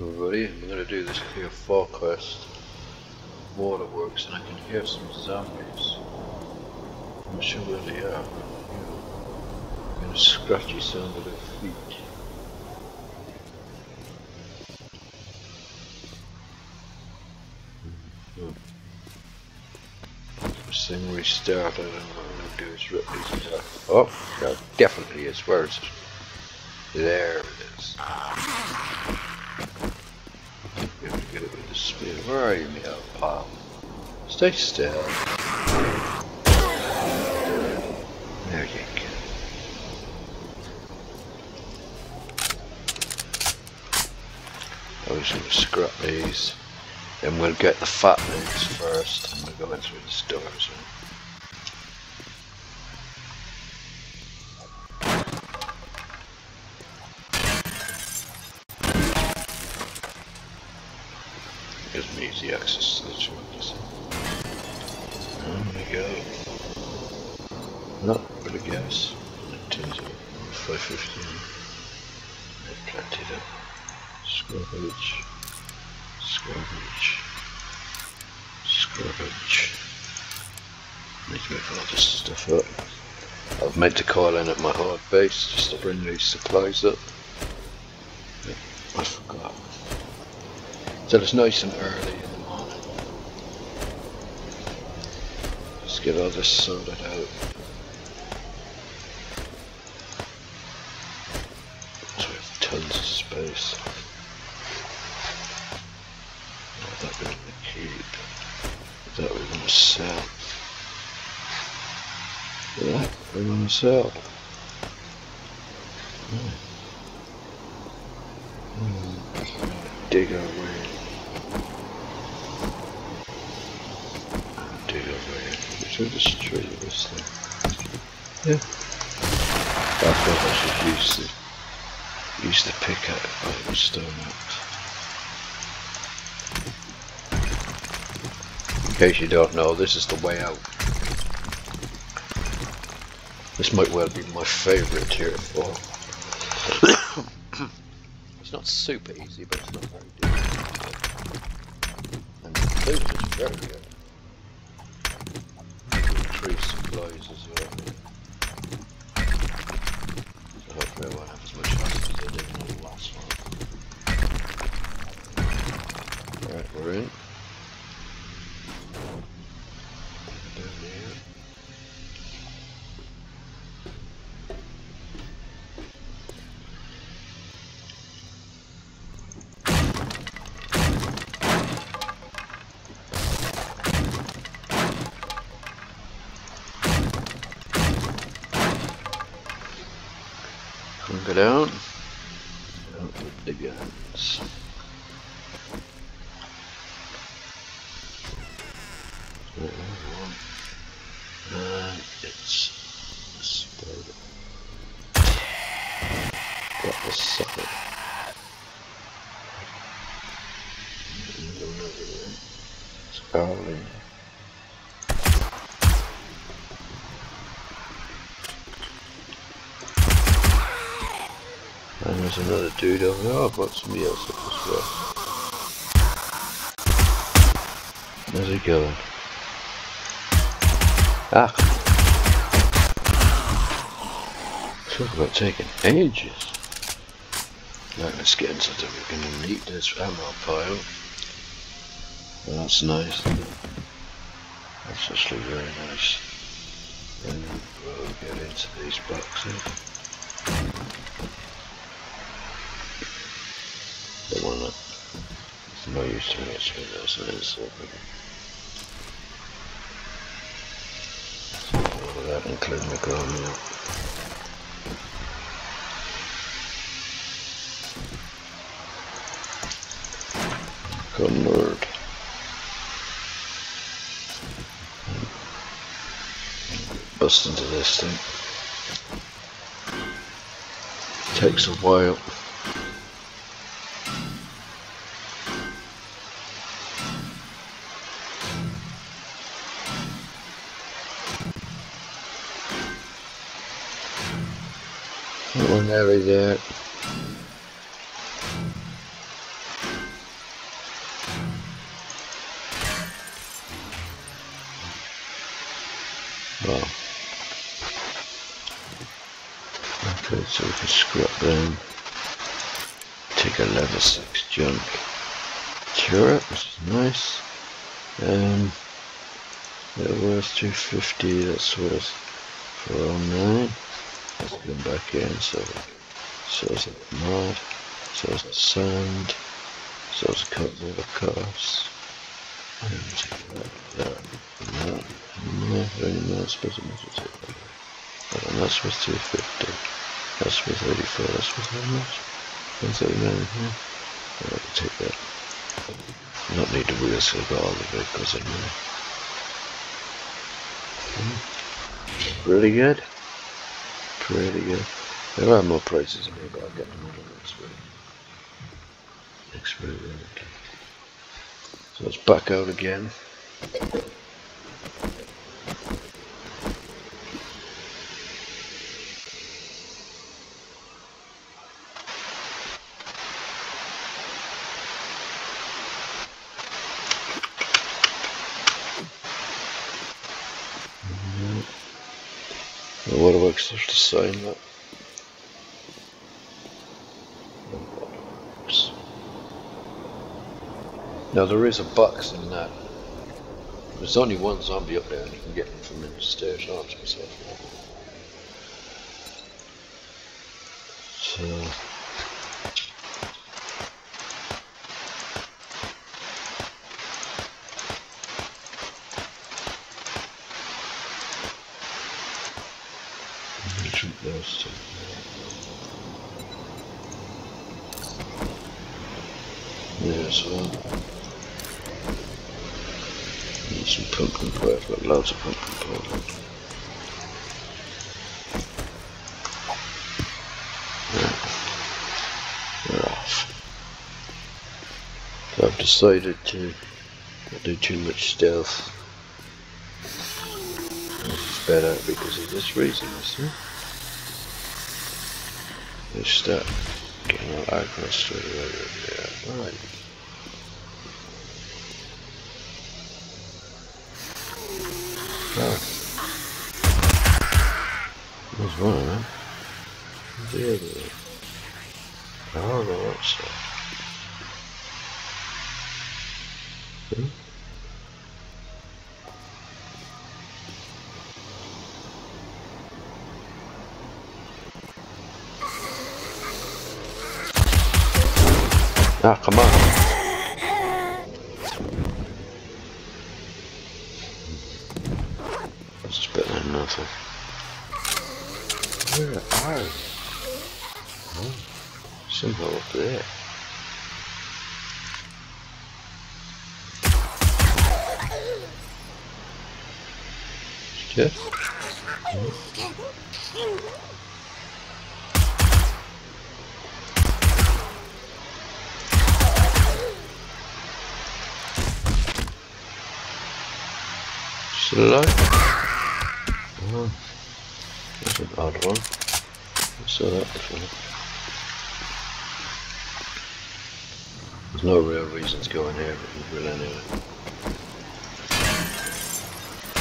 Everybody, I'm going to do this clear forecast waterworks and I can hear some zombies. I'm not sure where they are. Yeah. And a scratchy sound of their feet. Hmm. This thing restarted and what I'm going to do is rip these off. Oh, that definitely is. Where is it? There it is. Where are you, me old pal? Stay still. There you go. I going to scrap these. Then we'll get the fat legs first and we'll go in through the stores. Gives at my hard base just to bring these supplies up. I forgot. So it's nice and early in the morning. Just get all this sorted out. So we have tons of space. Oh, that we're going to keep. That we're going to sell. Yeah, we're going to sell. Hmm. Hmm. Dig our way. Dig our way. Should destroy this thing. Yeah. I thought I should use the use the pickaxe by the stone axe. In case you don't know, this is the way out. This might well be my favourite tier 4. it's not super easy, but it's not very difficult. And the food is very good. Increase supplies as well. So hopefully I won't have as much hassle as I did in the last one. Alright, we're in. Down here. Hunker down. Out with the guns. What I want. And it's a spider. Got the sucker. Scarlet. And there's another dude over there. I've got somebody else up as well. Where's he going? Ah! Talk about taking ages. Right, let's get into the we're gonna need this ammo pile. Well, that's nice. That's actually very nice. And we'll get into these boxes. The one that it's no use to me, nice and it's all of that including the ground meal. Come word. Bust into this thing. Takes a while. There we go. Well, okay, so we can scrap them. Take a level 6 junk turret, which is nice. Um, that was 250, that's worth 409. Let's come back in, so sells the mud, sells the sand, sells the cut over costs. And take that, and that, and that, any more specimens will take. And that's worth 250. That's worth 84, that's worth how much? 139, yeah. I'll take that. Not need the wheels, so I've got all the vehicles anyway. Pretty good. Pretty good. There are more prices in here, but I'll get them all. Next week, okay. So it's back out again. The waterworks have to sign that. Now there is a box in that. There's only one zombie up there and you can get him from the stairs arms himself. So Shoot those two. There's one. Need some pumpkin pie. I've got loads of pumpkin pie. left. Right. They're off. So I've decided to do too much stealth. This is better because of this reason, you see. They start getting all aggro straight away. Yeah, right. Oh. There's one of them. The other one? Oh. Ah, come on. That's better than nothing. Where are you? Oh, somehow up there. Yeah. Still? Oh, that's an odd one. I saw that before. There's no real reason to go in here, but we will anyway.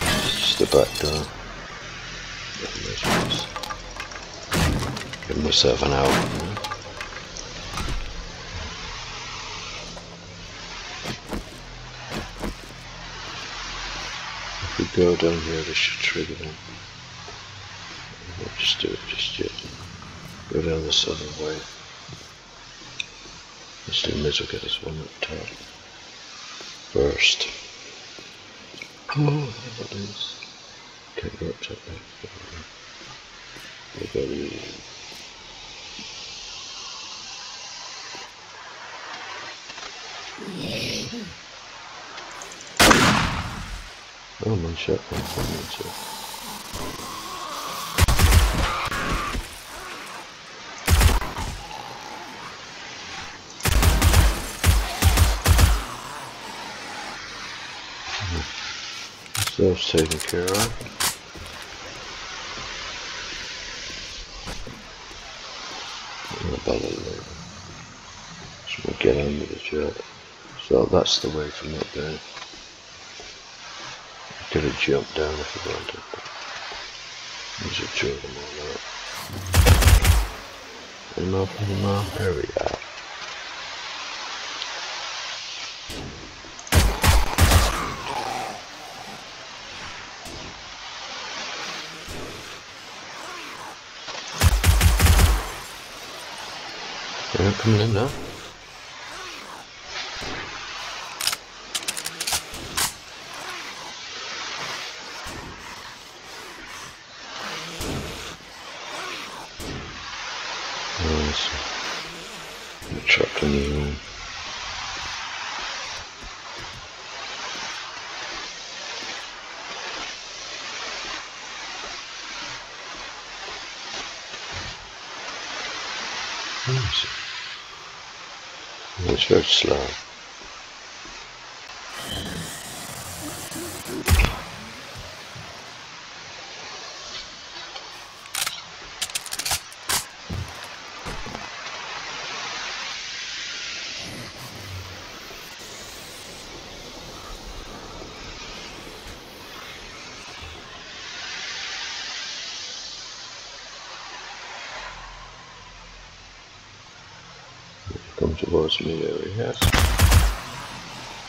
Just the back door. Give myself an hour. you know. If we go down here, this should trigger them. Won't just do it just yet. Go down this other way. Let's do middle get this one up top. First. Oh, there it is. Can't go up top there. We got Oh, my shotgun. Oh, my taken care of. So we'll get the jet. So that's the way from up there. Could have jumped down if you wanted. You should throw them all out. Enough, enough, there we go. They're coming in now. Nice. The truck in the room. Nice. It's very slow. Me, there he has.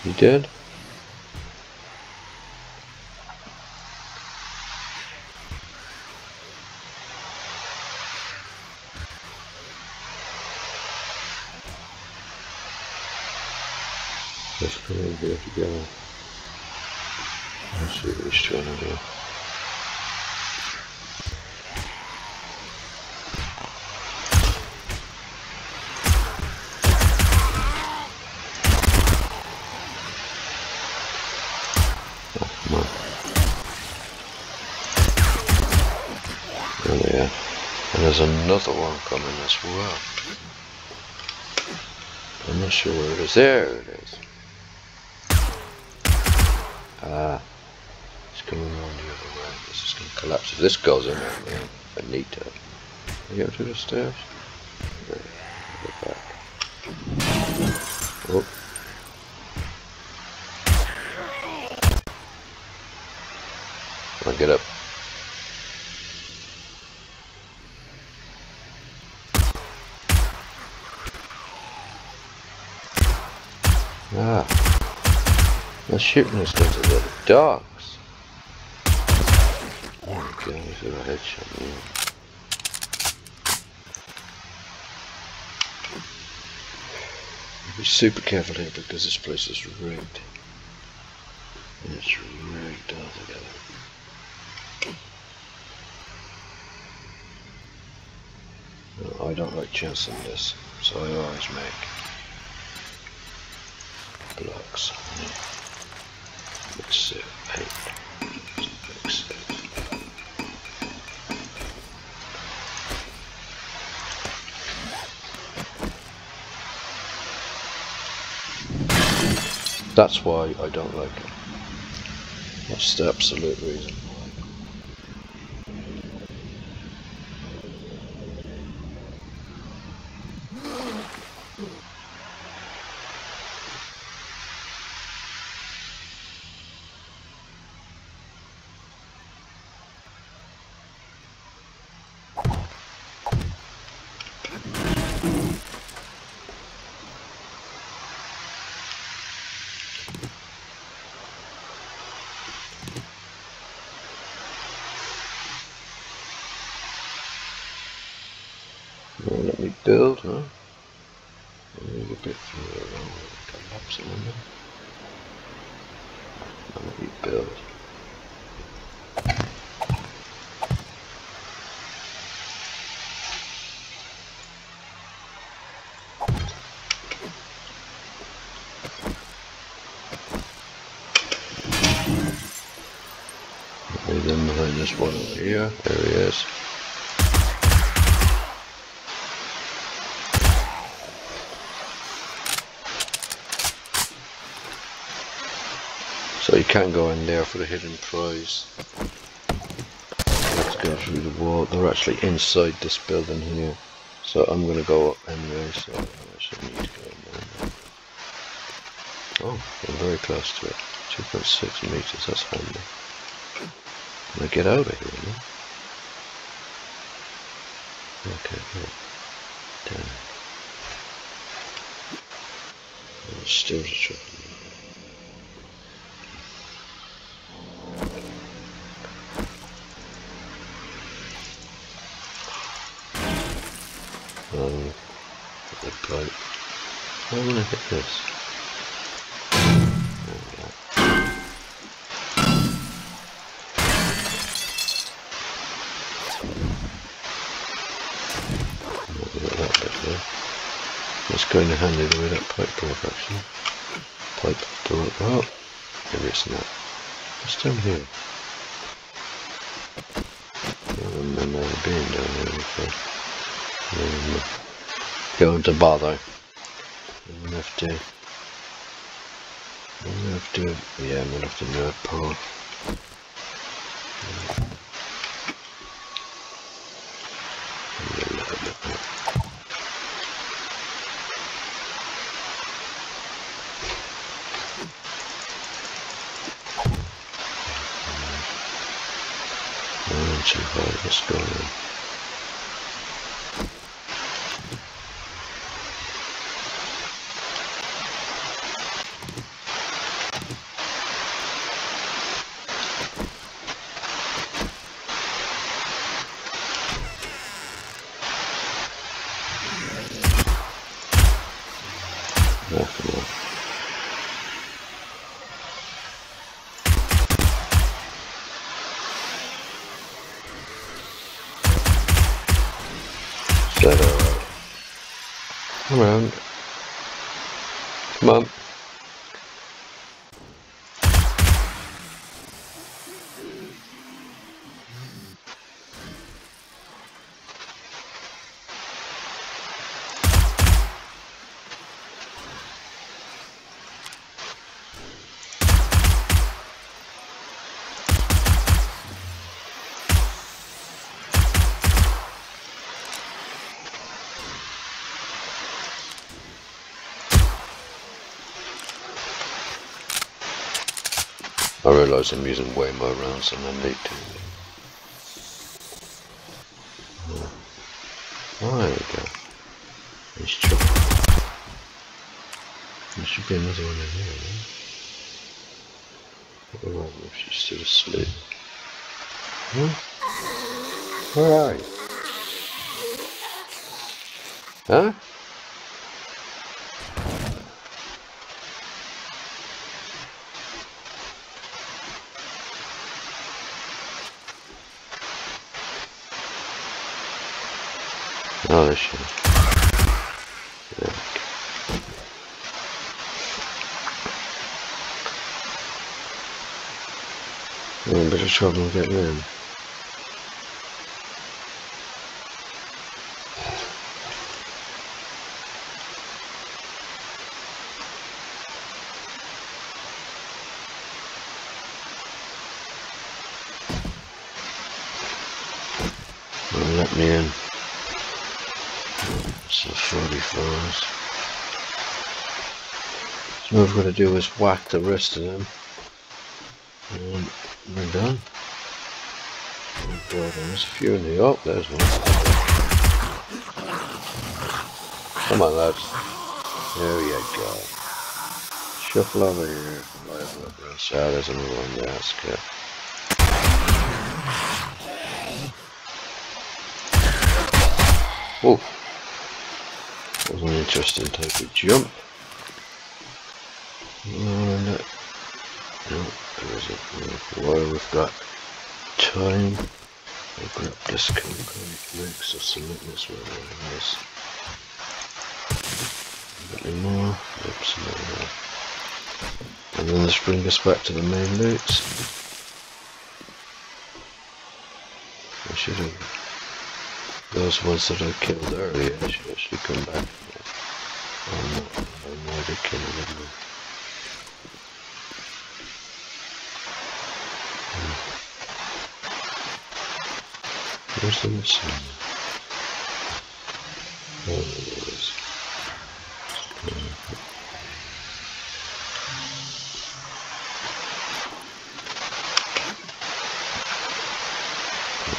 He dead? Let's go over here together. Let's see what he's trying to do. Another one coming as well. I'm not sure where it is. There it is. Ah. It's coming around the other way. This is going to collapse. If this goes in I need to. Can you get to the stairs? There. Get back. Oh. Come on, get up. Ah. They're shooting us into the dogs. Okay, he's got a headshot. Yeah. Be super careful here because this place is rigged. It's rigged altogether. I don't like chancing this, so I always make blocks. Mix it, paint, mix it. That's why I don't like it. That's the absolute reason. Well, let me build, huh? Move a bit further along. Collapse a little. Now let me build. Leave them behind this one over here. There he is. So you can go in there for the hidden prize. Let's go through the wall. They're actually inside this building here. So I'm gonna go up anyway, so I should need to go in there. Oh, I'm very close to it. 2.6 meters, that's handy. Can I get out of here? Okay, good. Damn. Oh, still the trouble. Um, the pipe. I want to get this. Going to handy the way that pipe broke actually. Pipe broke out. Maybe it's not. What's down here? I remember there being down here before. Um, going to bother. I'm gonna have to. I'm gonna have to. Yeah, I'm gonna have to nerd pull. A I realise I'm using way more rounds than I need to. Oh. oh, there we go. Nice job. There should be another one in here, wonder if she's still asleep. Huh? Where are you? Huh? Oh, there she is. There we go. Oh, a bit of trouble getting in. Well, let me in. So 44s. What we're going to do is whack the rest of them. And we're done. Oh God, there's a few in the oh, there's one. Come on lads. There you go. Shuffle over here. Up. Ah, there's another one there, that's good. Whoa. That was an interesting type of jump. Oh, no, there isn't. No. While we've got time, I'll grab this concrete mix or something this way. Nice. Any more? Oops, no more. And then this brings us back to the main loots. I should have those ones that I killed earlier should actually come back. Oh no, I might have killed them. Where's the? Oh, there it is.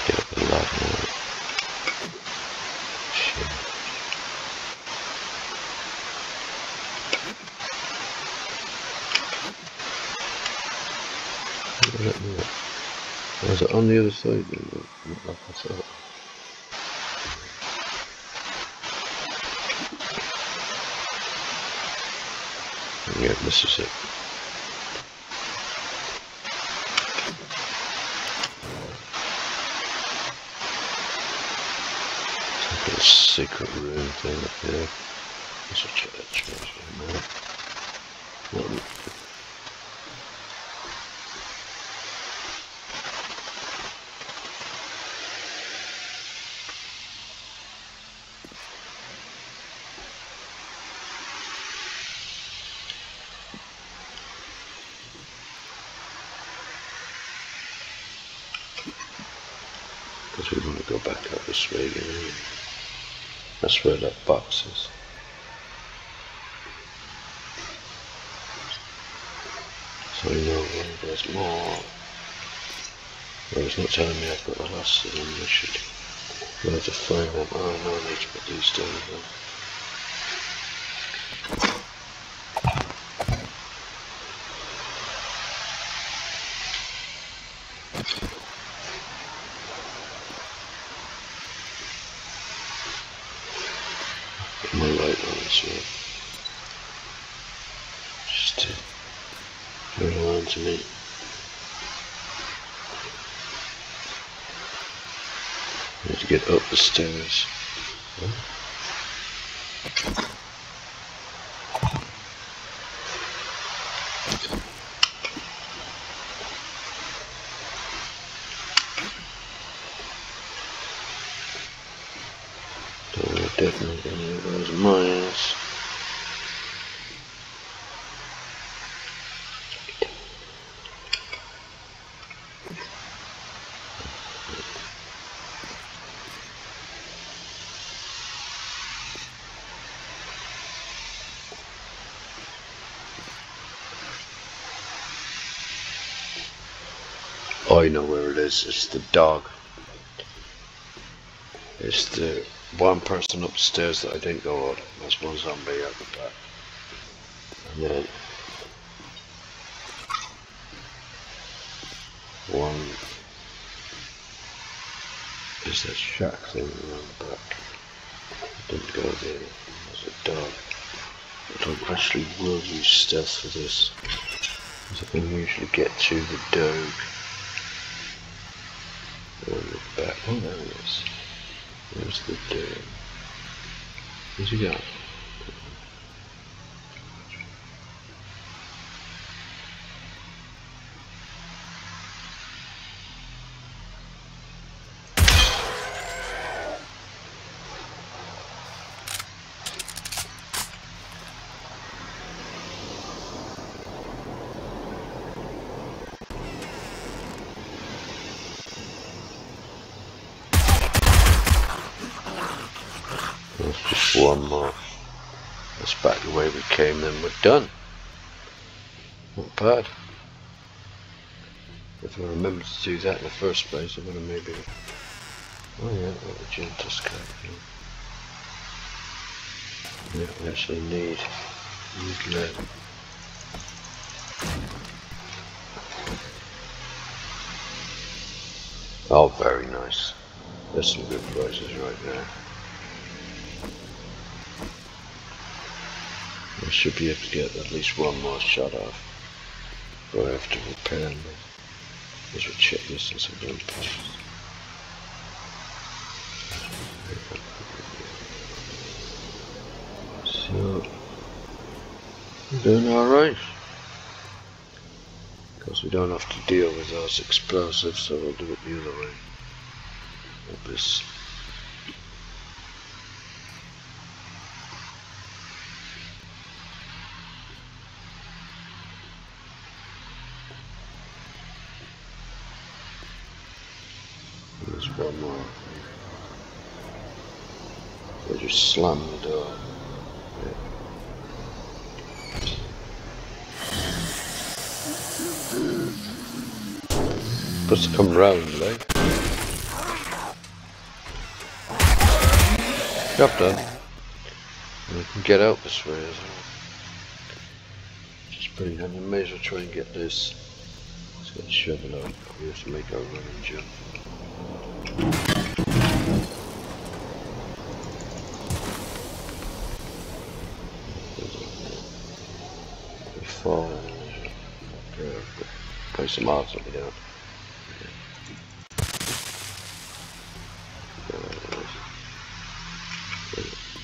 Get a lot more. Was it on the other side? Like. Yeah, this is it. a secret room thing up here. Check that church go back up this way again. That's where that box is. So you know there's more. Well, it's not telling me I've got the last them. I should able to find them. Oh no, I need to put these down again. my light on as well. Just to turn around to me. I need to get up the stairs. Don't definitely any of those mines. Oh, Oh, I know where it is. It's the dog. It's the one person upstairs that I didn't go on. There's one zombie out the back. And then one is that shack thing around the back. I didn't go there. There's a dog. I don't actually will use stealth for this. I can usually get to the dog. On the back. Oh, there it is. There's the dog. Where's he got? There's just one more. That's back the way we came, then we're done. Not bad. If I remember to do that in the first place, I would have maybe. Oh yeah, what would just cut? Yeah, we actually need. Oh, very nice. There's some good prices right there. I should be able to get at least one more shot off before I have to repair them. There's a checklist and some prices. So, doing alright. Because we don't have to deal with those explosives, so we'll do it the other way. With this. There's one more. The door. Supposed to come round, like. Job done. We can get out this way as well. Just pretty handy. May as well try and get this Let's get a shovel out. We have to make our running jump. We fall. Play some odds on me.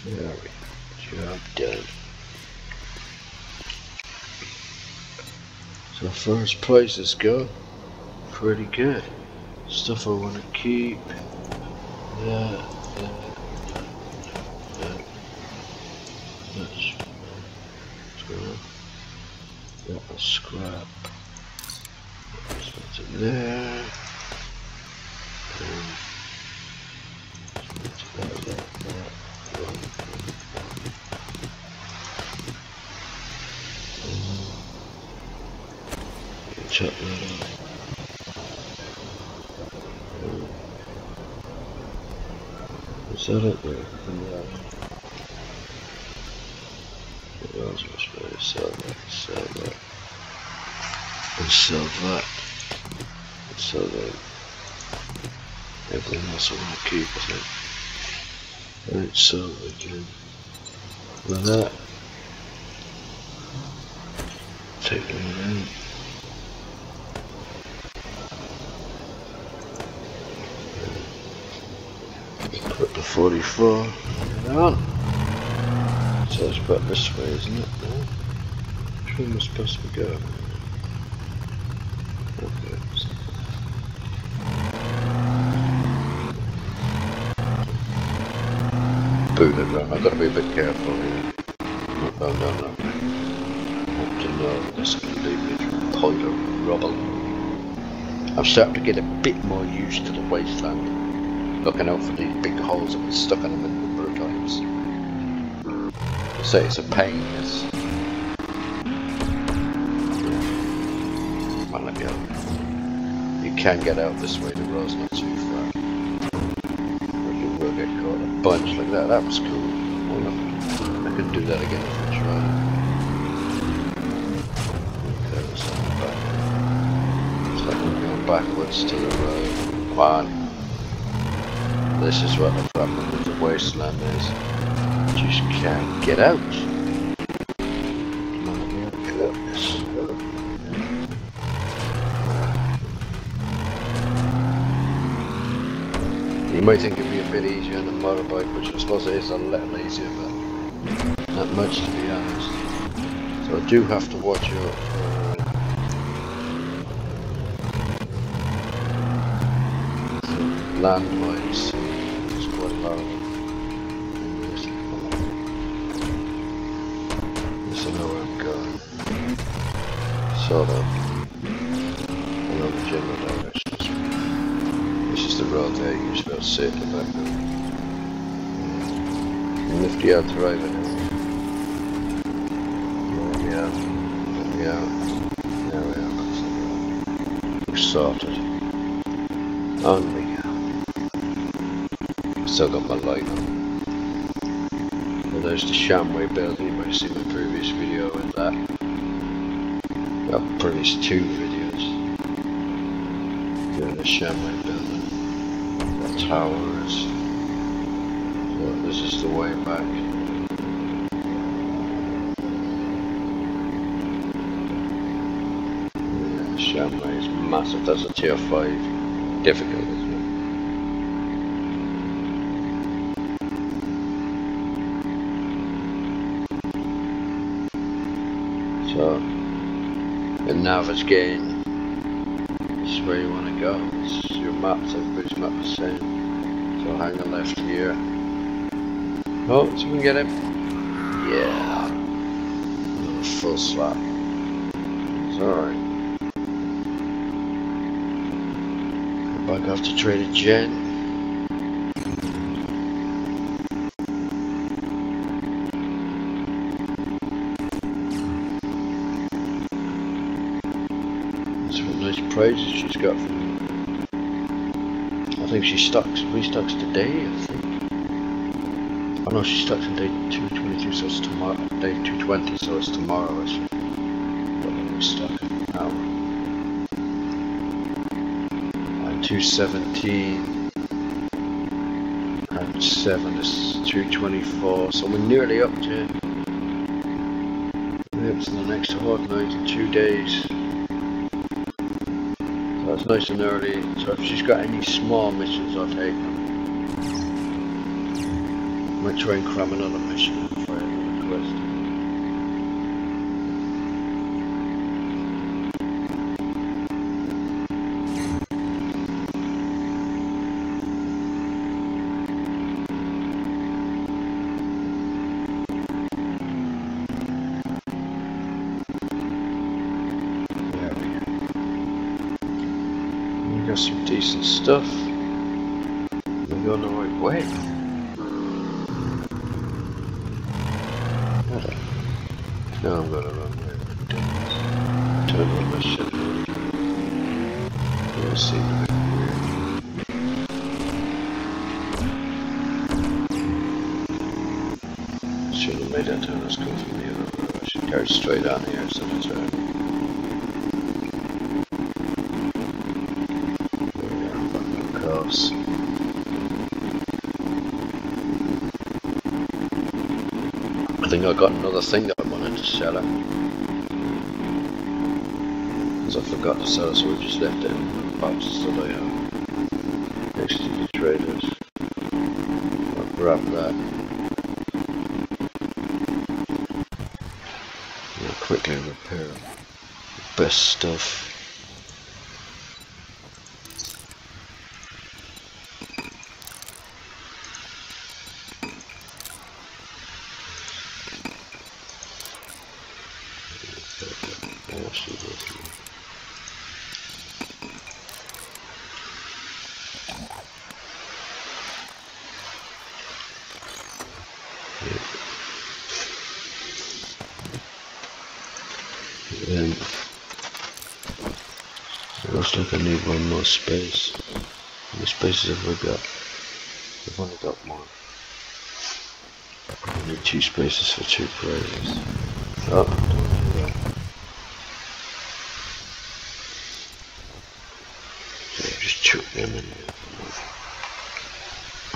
There we Job done. So first places go, pretty good. Stuff I want to keep. Yeah. That's, scrap. Yeah, a scrap. That's in there. And that, that, that. Check that out. Is that it there? Yeah. What else was supposed to sell that? Sell that. And sell that. And sell that. Everything else I want to keep, I so again. With that. Take that out. Put the 44 on. So it's about this way, isn't it? Which am I supposed to go? Okay. I've got to be a bit careful here. No, no, no. Hope to know this a pile of rubble. I'm starting to get a bit more used to the wasteland looking out for these big holes that been stuck in them a number of times. Say it's a pain, yes. Come on, let. You can get out this way, the road's not too far. Or you will get caught a like that. Was cool. I could do that again if I try. Okay, it's on the back. It's like we're going backwards to the road. Come. This is what the problem with the wasteland is. Just can't get out. You might think motorbike, which I suppose it is a little easier, but not much to be honest. So I do have to watch out for uh, landmines. Out to right we are. There we are. We're sorted. On. Still got my light on. Well, there's the Shamway building. You might have seen my previous video with that. Well, previous two videos. Yeah, the Shamway building. The towers. So this is the way back. Shamway is massive. That's a tier 5 difficult, isn't it? So, in Navigating, this is where you want to go. This is your map, everybody's map the same. So hang a left here. Oh, so we can get him. Yeah. Full. It's alright. Back off to Trader Jen. That's what nice prizes she's got me. I think she stocks, restocks today, I think. No, she starts on day 222, so it's tomorrow. Day 220, so it's tomorrow, I should. But let me stock it now. 217 and 7 is 224 so we're nearly up to to the next horde night in two days so that's nice and early so if she's got any small missions I'll take them might try and cram another mission for a request got some decent stuff. We're going the right way. Now I'm gonna run right. Turn on my shit. We'll see the Should have made that turn, that's good for me. I should go straight on here instead of turn. close. I think I got another thing her. Because I forgot to sell it, so we just left it in the boxes that I have next to the traders. I'll grab that. I'll quickly repair the best stuff. Then like I need one more space. How many spaces have we got? I've only got one. I need two spaces for two players. Oh, just chuck them in there.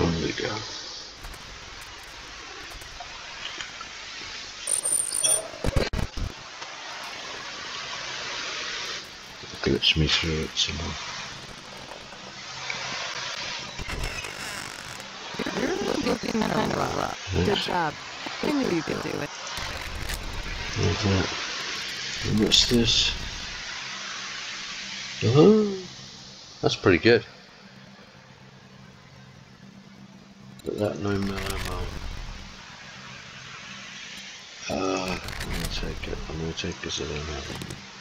On we go. Glitch me through it somehow. You're looking kind of rough. Good job. I knew you could do it. Like that. And what's this? Oh, that's pretty good. But that 9 mil ammo. Uh, I'm gonna take it. I'm gonna take this. I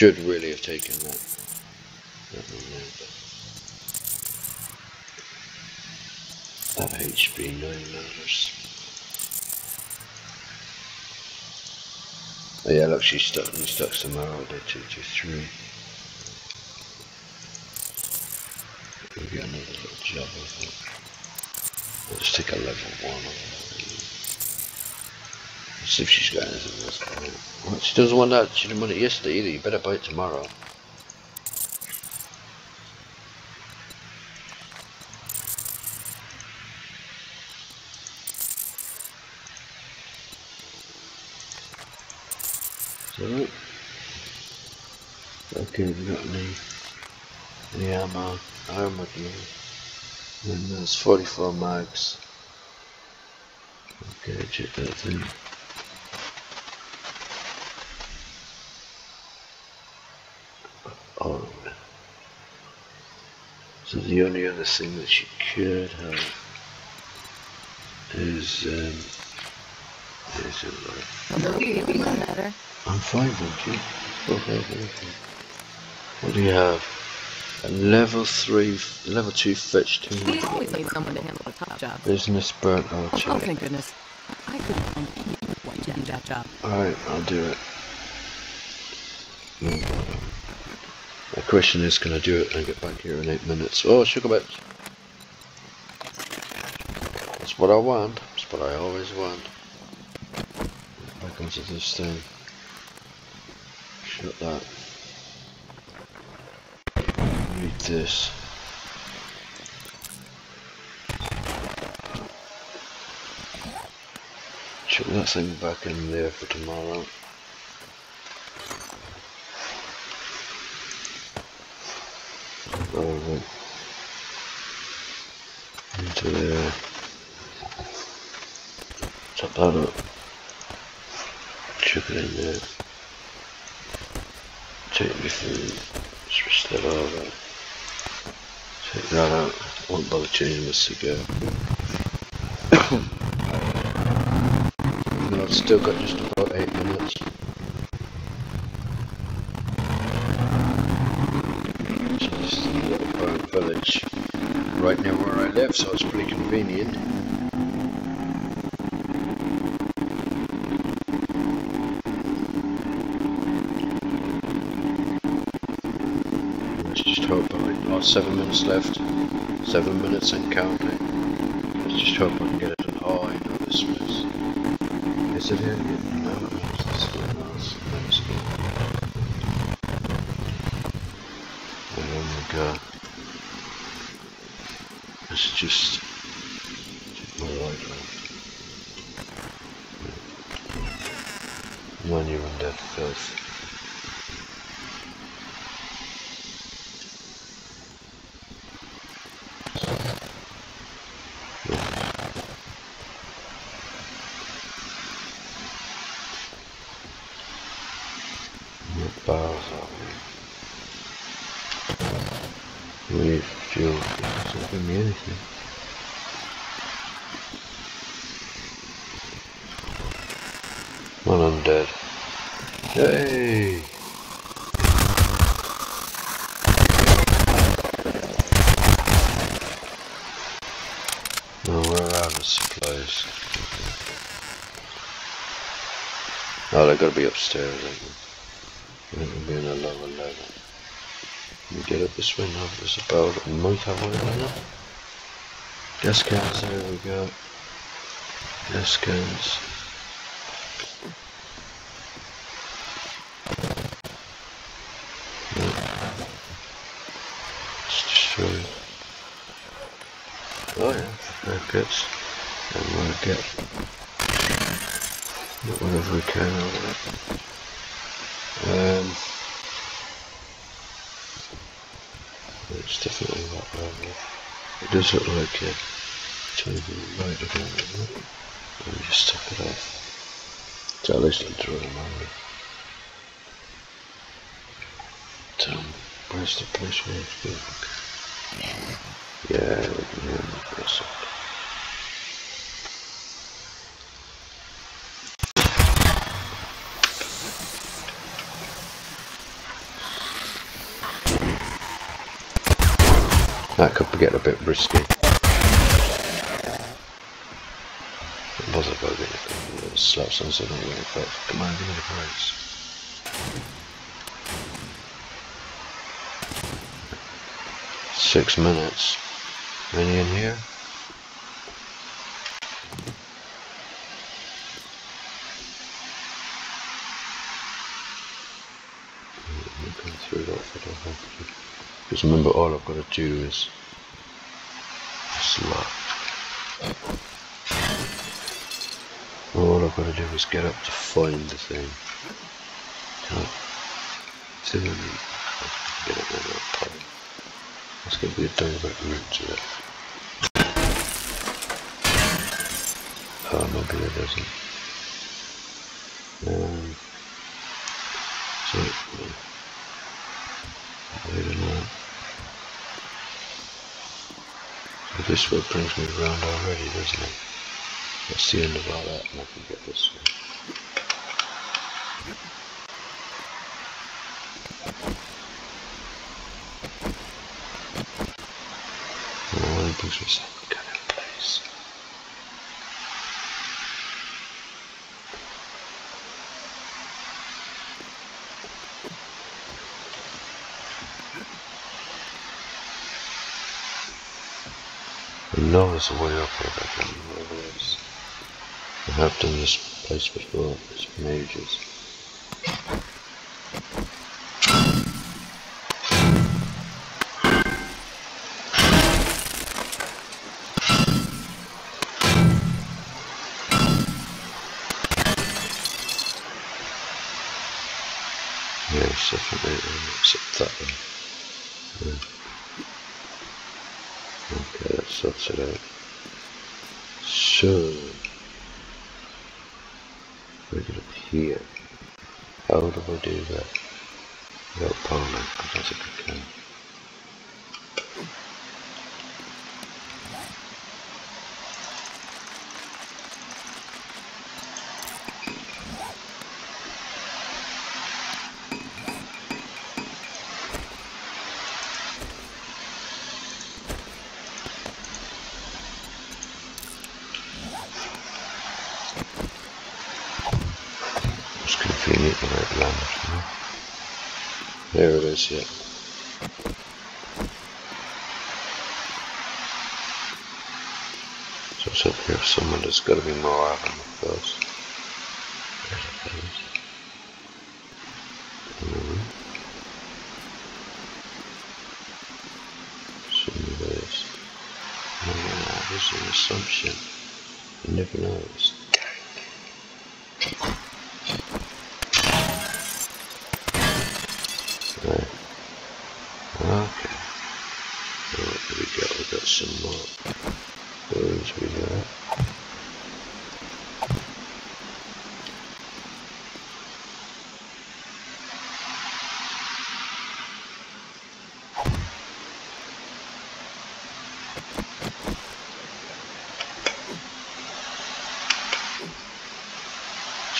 should really have taken that. That, that HB nine matters. Oh yeah, look, she's stuck. She stuck some arrow there. Two, two, three. We'll get another little job of it. Just take a level one. See if she's got anything. Well, she doesn't want that. She didn't want it yesterday either. You better buy it tomorrow. Okay, we've got any, any ammo, armor gear. And there's 44 mags. Okay, check that thing. on. So the only other thing that she could have is um is it like. I'm fine, thank you. Okay, okay. What do you have? A level three, level two fetch two. We always need someone to handle the top job. Business burnt Oh, archer. thank goodness. I couldn't find anyone to do that job. Alright, I'll do it. I question is, can I do it and get back here in eight minutes? Oh, Sugar Butts. That's what I want. That's what I always want. Back onto this thing. Shut that. Read this. Chuck that thing back in there for tomorrow. Over into there. That up. Chuck it in there. Take food. Switch that over. Take that out. Won't bother changing the cigar. no, I've still got just about eight minutes. So this is a little farm village right near where I live, so it's pretty convenient. Let's just hope I oh, seven minutes left. Seven minutes and counting. Let's just hope I can get it in. Oh, I know this place. Is it here? No, it's this it's next Oh my god. Let's just take my light on. When you're in that filth. What bars are we? We need fuel. It doesn't give me anything. Well, I'm dead. Hey! No, we're out of supplies. Oh, they gotta be upstairs, I think. It will be in a lower level. We get up this way now? There's a boat. We might have one in there. Gas cans, there we go. Gas cans. Yeah. Let's destroy it. Oh yeah, rockets. And we'll get get whatever we can out of it. Um, it's definitely that level. It does look like it. To the right again? Let me just top it off. So at least I'm them on Tom, where's the place where it's been? Yeah, we can hear the place up. That could get a bit risky. Was I going to slap something on the on. Six minutes. Any in here? Looking through that, but I have to. Because remember, all I've got to do is slot. All I've got to do is get up to find the thing. Can't. Get pipe. That's going to be a direct route to it. Oh, maybe it doesn't. Um, so, wait a minute. So this way brings me around already, doesn't it? That's the end of all that, and I can get this way. Oh, it brings me some kind of place. I a way up here, I know where it is. I have done this place before, it's been ages. It's definitely um, except that one. Yeah. Okay, that sorts it out. So, we get up here. How do I do that? Without palming, I don't think I can. It's convenient when I land it, you know? There it is. So it's up here somewhere there's gotta be more place. Mhm. Some of. No, this is an assumption. You never knows. Right. Okay. So what do we got? We got some more. Those we got.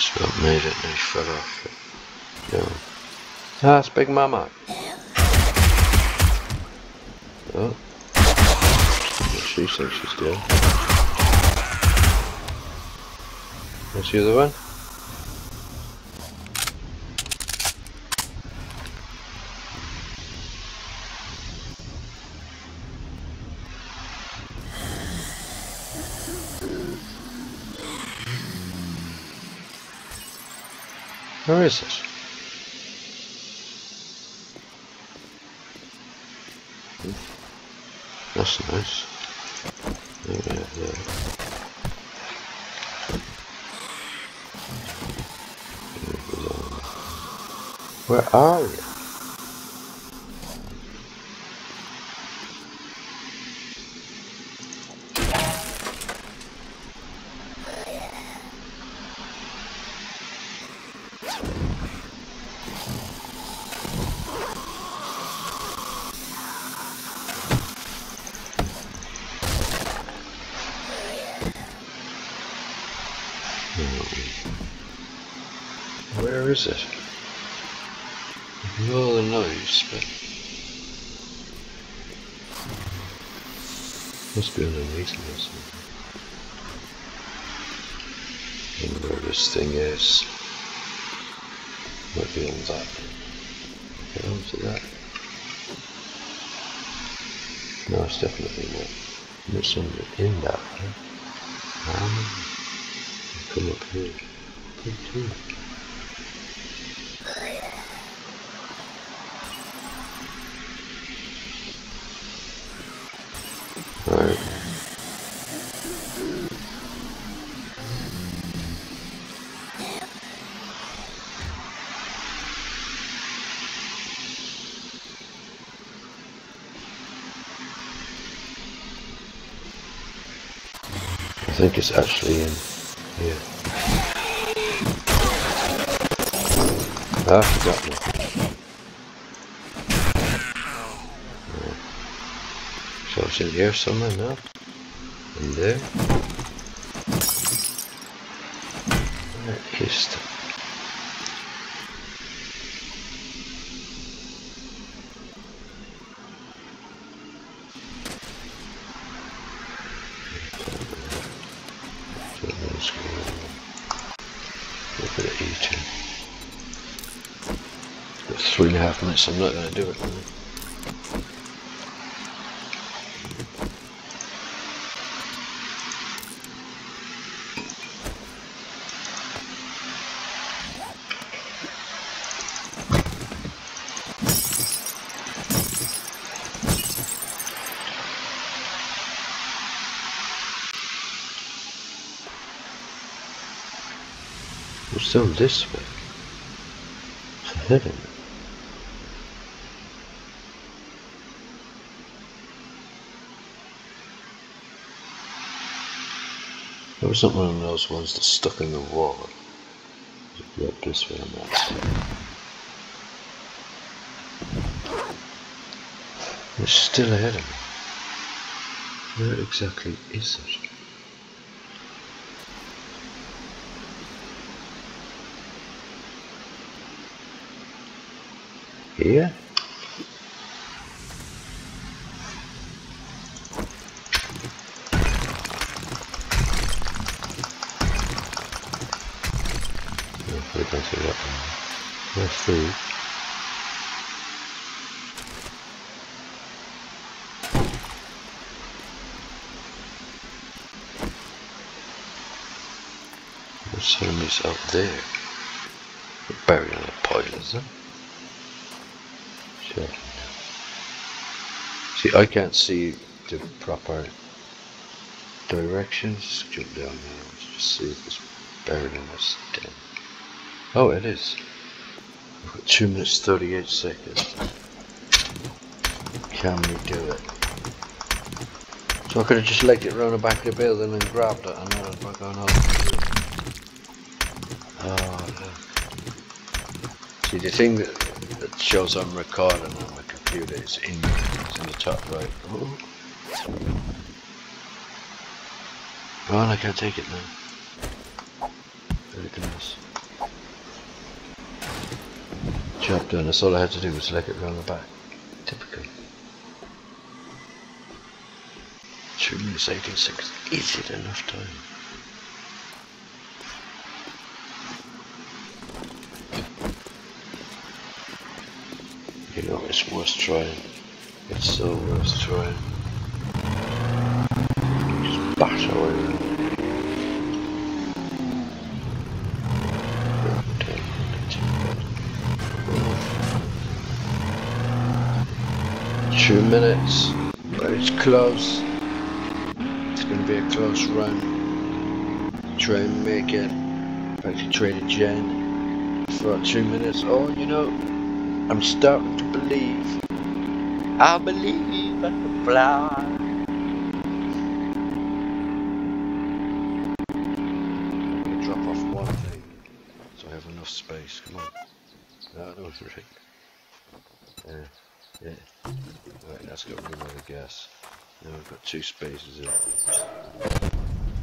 So it made it and he fell off. Yeah. Ah, That's Big Mama. Oh. She thinks she's dead. What's the other one? That's nice. Yeah, yeah. Where are you? Where is it? I hear all the noise, but me or. And where this thing is. On that. Get onto that. No, it's definitely not. It's something in that. Right? Ah, come up here. Come to think it's actually in here. Ah, forgot me. So it's in here somewhere now. In there. Where is this, I'm not gonna do it. We're still this way. Heaven. Was one of those ones that's stuck in the wall. Yep, this way on that side. Still ahead of me. Where exactly is it? Here? See that one. There's food. There's enemies out there. They're buried in a pile, is? Sure. See, I can't see the proper directions. Jump down there and just see if it's buried in this den. Oh, it is. We've got 2 minutes 38 seconds. Can we do it? So I could have just legged it around the back of the building and grabbed it and then I'd be going. Oh, look. See, the thing that, that shows I'm recording on my computer is in, it's in the top right. Oh. And I can't take it now. Very goodness. Job done. That's all I had to do was leg it around the back. Typical. Two minutes, 18 seconds. Is it enough time? You know, it's worth trying. It's so worth trying. Just bash away. Two minutes, but it's close. It's going to be a close run. Try and make it. Actually, trade a gen for two minutes. Oh, you know, I'm starting to believe. I believe I can fly. Drop off one thing so I have enough space. Come on. No, no, right. Yeah, yeah. Right, that's got of the gas. Now we've got two spaces in.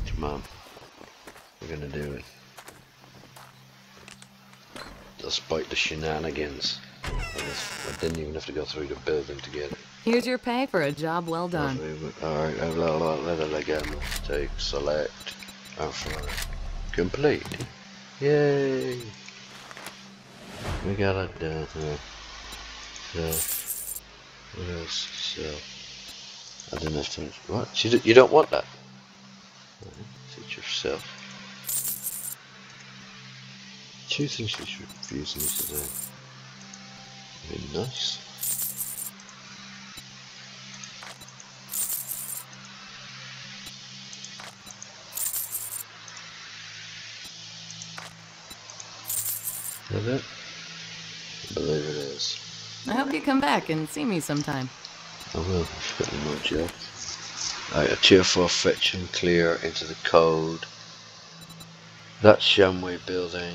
Come on. We're gonna do it. Despite the shenanigans. I guess I didn't even have to go through the building to get it. Here's your pay for a job well done. Alright, I've let it again. Take, select, and fly. Complete. Yay! We got it done. Yeah. So, what else? So, I don't have to. What? You, you don't want that? Teach yourself. Two things she's refusing me to do. Very nice. Is it? I believe it is. I hope you come back and see me sometime. I will, I've job. Right, a tier 4 fetch and clear into the code. That's Shamway building.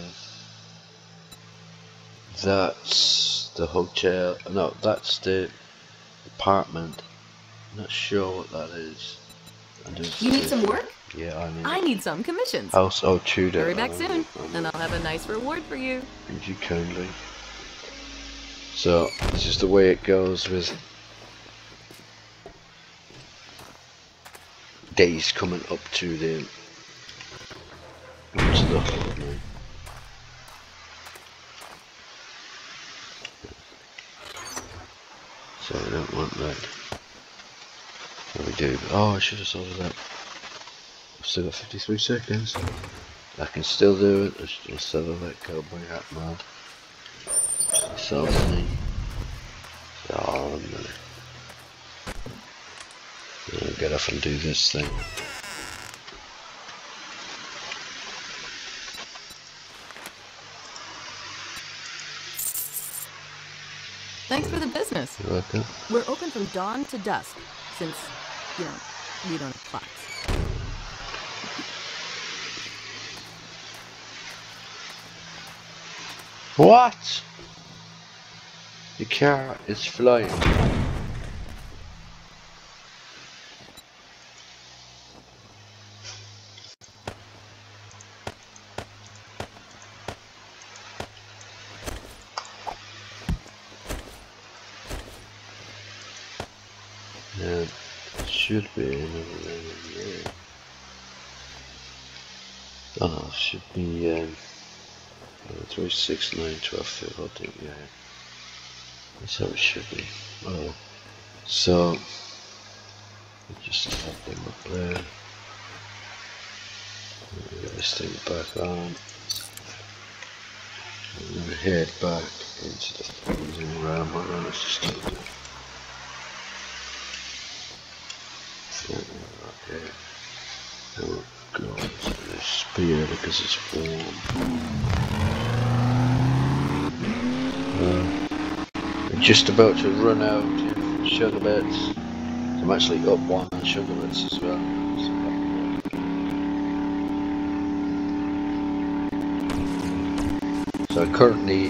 That's the hotel. No, that's the apartment. I'm not sure what that is. You need some work? Yeah, I need I need some commissions. House oh Tudor. Hurry back soon, and. I'll have a nice reward for you. Thank you kindly. So, this is the way it goes with days coming up to the. So I don't want that. What we do? Oh, I should have sorted that. I've still got 53 seconds. I can still do it. Let's just sell that cowboy I'll get up and do this thing. Thanks for the business. You're welcome. We're open from dawn to dusk, since, you know, we don't have clocks. What? The car is flying. Should be. Oh, should be um, uh, 3, 6, 9, 12, 5, yeah. How it should be. Oh, so, just have them up there. Get this thing back on. And then head back into the freezing ram. Hold on, let's just take it. Okay. Oh god, it's spear because it's warm. Uh, just about to run out of Sugar Butts. I'm actually up one on Sugar Butts as well. So currently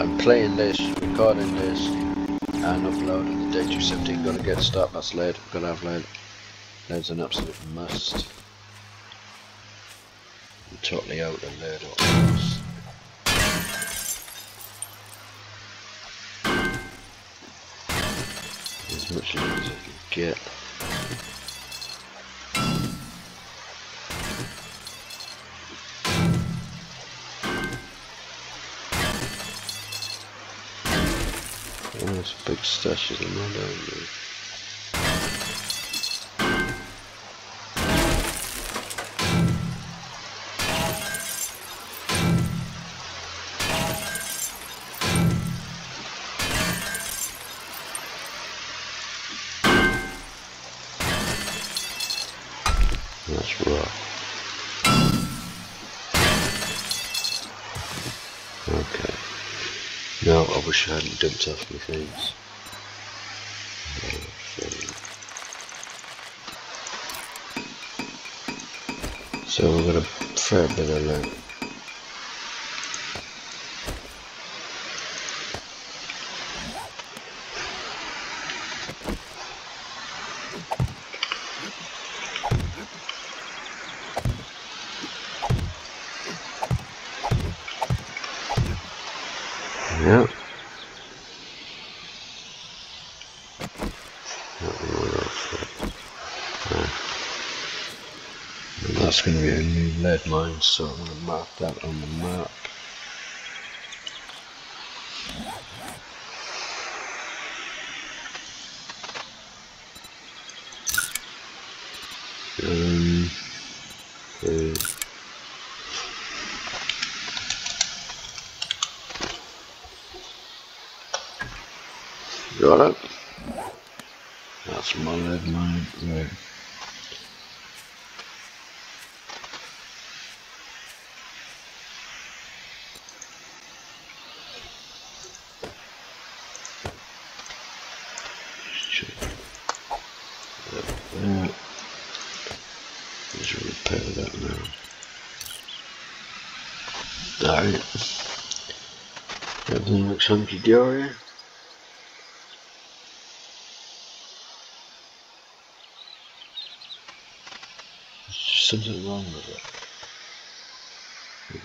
I'm playing this, recording this, and uploading the day 217. Gonna get start that's late. Gonna have late. Lead's an absolute must. I'm totally out of lead much lead as I can get. Oh, there's big stashes in there there. Wish dumped off my things. So we've got a fair bit of loot. Yeah. And that's going to be a new lead mine, so I'm going to mark that on the map. Um, okay. Got it. That's my lead mine. Right. Check that there. Let's repair that now. Alright. Hunky eh? dory. There's something wrong with it.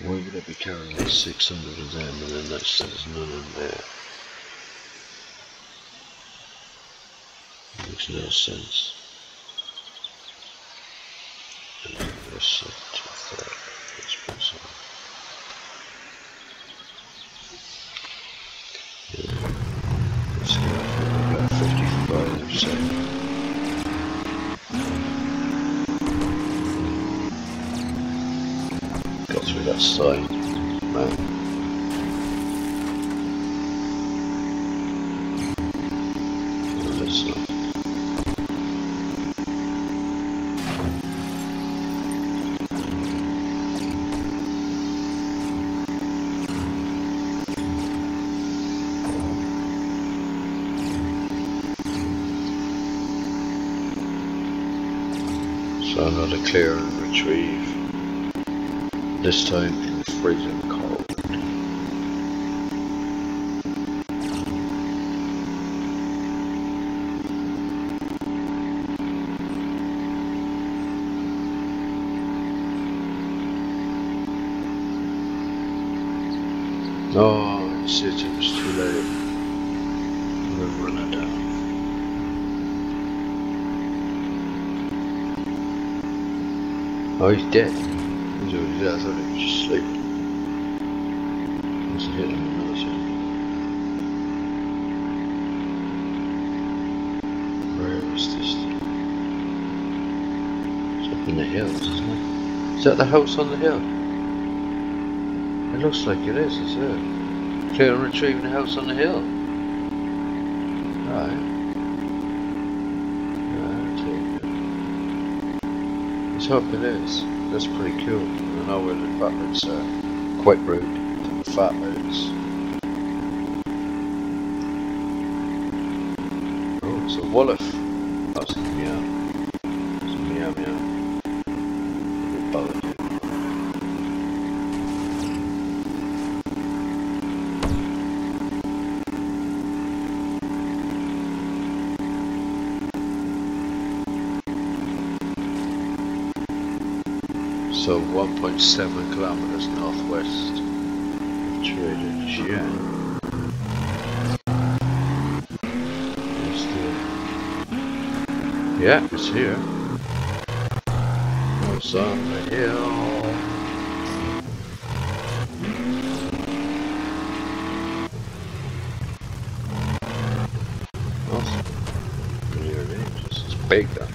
Why would I be carrying 600 of them and then that says none in there? Makes no sense. And then this set to that. Let's put some. Yeah. Let's go for about 55 seconds. Got through that side. Man. This one. So another clear and retrieve. This time in freezing cold. Oh, shit, it was too late. We're running down. Oh, he's dead. He's already dead. I thought he was just sleeping. Must have hit him another time. Where is this? It's up in the hills, isn't it? Is that the house on the hill? It looks like it is, is it? Clear and retrieving the house on the hill. Right. It. Let's hope it is. That's pretty cool. I know where the loads are. Quite rude to the fat loads. Oh, it's a wolf. That's a meow. It's a meow meow. Bit bothered. So 1.7 kilometers northwest of Trader Jen. Yeah, it's here. On the hill. Awesome. Here it is. It's big though.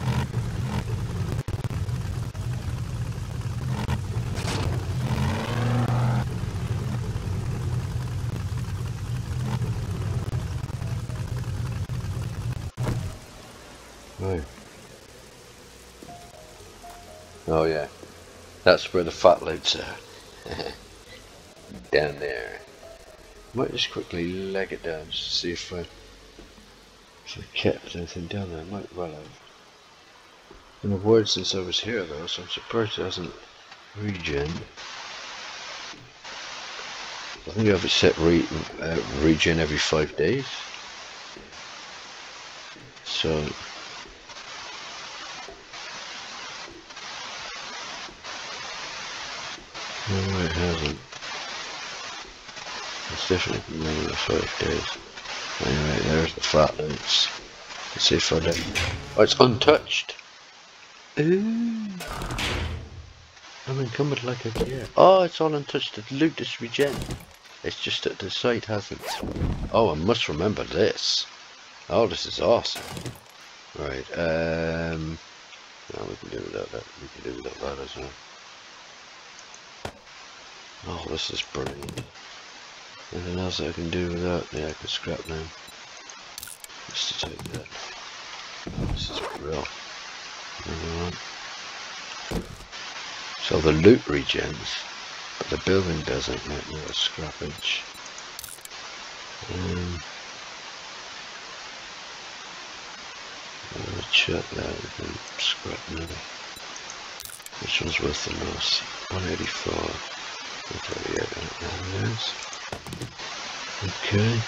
Right. Oh yeah, that's where the fat loads are. down there. Might just quickly leg it down just to see if I, if I kept anything down there. I Might well have. Been a while since I was here though, so I'm surprised it hasn't regen. I think I have it set re uh, regen every five days. So No, it hasn't. It's definitely been more than five days. Anyway, there's the notes. Let's see if I let. Oh, it's untouched. Ooh. I'm encumbered like a gear. Oh, it's all untouched. The loot is regen. It's just that the site hasn't. Oh, I must remember this. Oh, this is awesome. Right, um. No, we can do without that. We can do without that as well. Oh, this is brilliant. Anything else I can do with that? Yeah, I can scrap now. Just to take that. This is real. Another. So the loot regens, but the building doesn't make no scrappage. Um, I'll check that, can scrap now. Which one's worth the most? 184. Okay,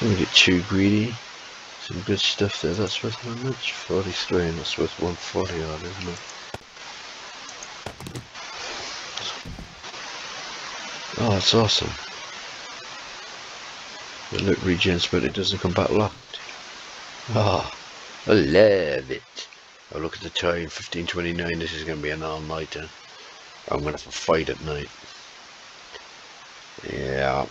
don't get too greedy. Some good stuff there. That's worth how much? 43, and that's worth 140 odd, isn't it? Oh, that's awesome. The look regens, but it doesn't come back locked. Ah, oh, I love it. Oh, look at the time, 15.29. This is going to be an all-nighter. I'm going to have a fight at night. Yeah.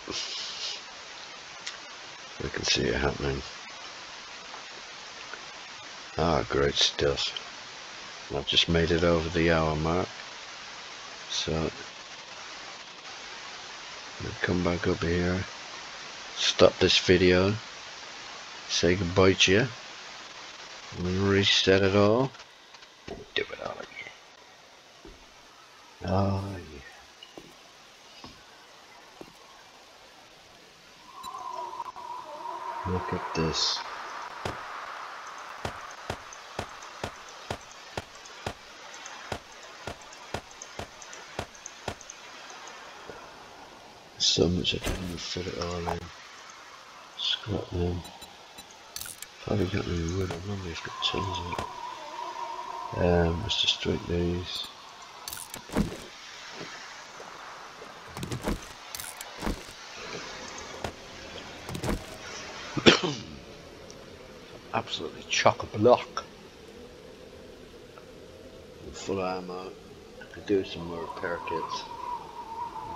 We can see it happening. Ah, great stuff. I've just made it over the hour mark. So, I'll come back up here, stop this video, say goodbye to you, reset it all, do it all again. Oh, Look at this. So much I can't fit it all in. Scotland. Probably got any wood, I normally have got tons of it. Um, let's just drink these. Absolutely chock a block. Full ammo. I could do some more repair kits.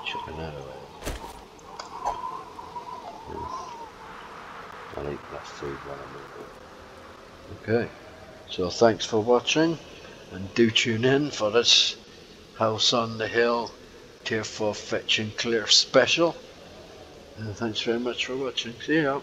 Chucking that away. I think that's too Okay, so thanks for watching and do tune in for this House on the Hill Tier 4 Fetch and Clear special. And thanks very much for watching. See you.